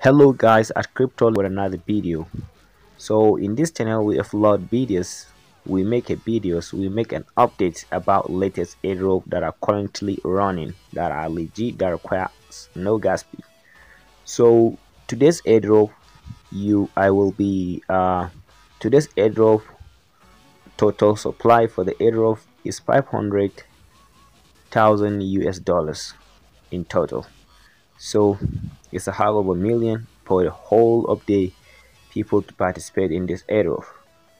hello guys at crypto with another video. So in this channel we upload videos we make a videos we make an update about latest airdrop that are currently running that are legit that requires no gas fee so today's airdrop you i will be uh today's airdrop total supply for the airdrop is 500,000 US dollars in total so it's a half of a million for the whole of the people to participate in this airdrop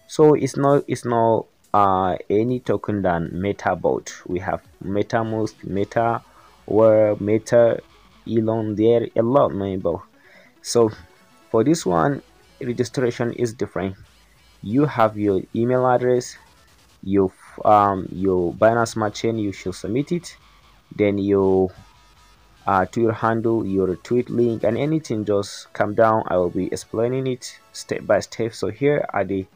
so it's not it's not uh any token than MetaBot we have MetaMask Meta or Meta Elon there a lot many so for this one registration is different. You have your email address your um your binance smart chain you should submit it. Then you uh, to your handle your tweet link and anything just come down. I will be explaining it step by step. So here are the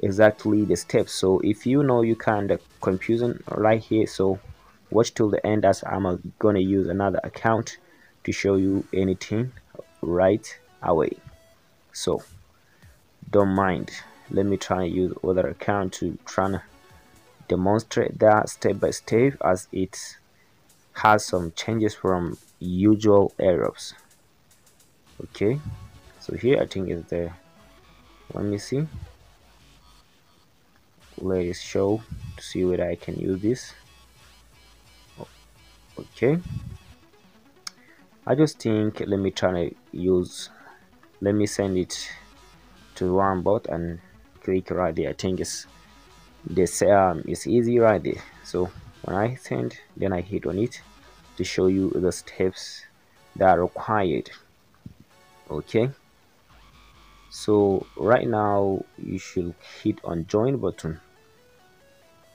exactly the steps. So if you know you can the confusion right here. So watch till the end as i'm gonna use another account to show you anything right away. So don't mind. Let me try and use other account to try and demonstrate that step by step as it has some changes from usual errors. Okay so here i think is the let me see. Let us show to see whether i can use this. Okay. I just think let me try to use let me send it to one bot and click right there. I think it's this um it's easy right there. So when i send then i hit on it to show you the steps that are required. Okay. So right now you should hit on join button.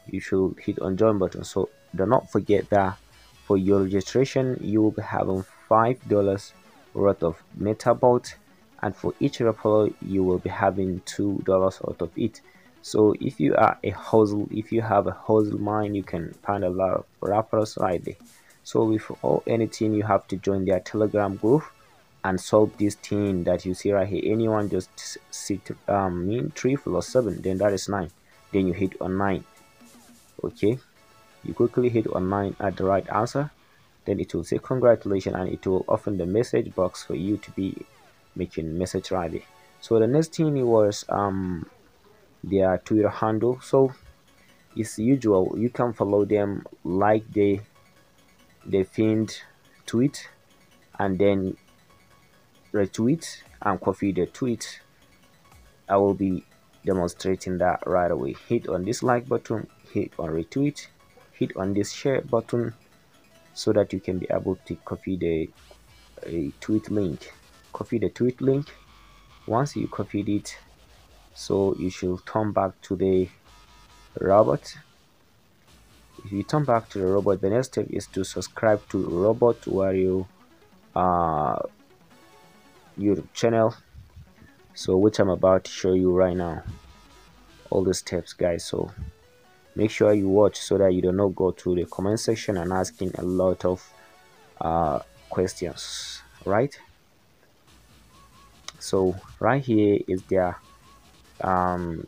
You should hit on join button. So do not forget that for your registration you will be having five dollars worth of metabot and for each referral you will be having two dollars out of it so if you are a hustle if you have a hustle mind you can find a lot of rappers right there. So before anything you have to join their telegram group and solve this thing that you see right here. Anyone just sit um mean 3 plus 7 then that is 9 then you hit on 9 okay? You quickly hit on 9 at the right answer. Then it will say congratulations and it will open the message box for you to be making message right there. So the next thing was um their twitter handle. So it's usual you can follow them like they the pinned tweet and then retweet and copy the tweet. I will be demonstrating that right away. Hit on this like button hit on retweet hit on this share button so that you can be able to copy the a tweet link. Copy the tweet link. Once you copied it so you should turn back to the robot. If you turn back to the robot the next step is to subscribe to robot warrior uh youtube channel. So which i'm about to show you right now. All the steps guys. So make sure you watch so that you do not go to the comment section and asking a lot of uh questions right? So right here is their um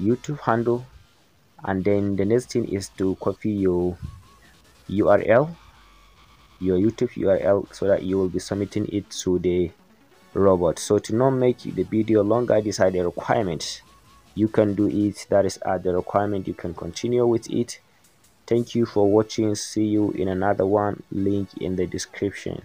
youtube handle and then the next thing is to copy your url your youtube url so that you will be submitting it to the robot. So to not make the video longer these are the requirements. You can do it. That is at the requirement. You can continue with it. Thank you for watching. See you in another one. Link in the description